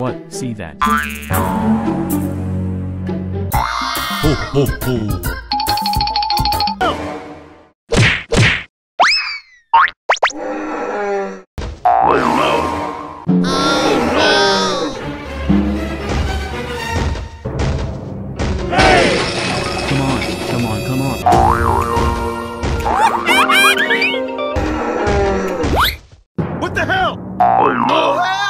What? See that? Ho ho ho! Come on, come on, come on. What the hell? Oh no!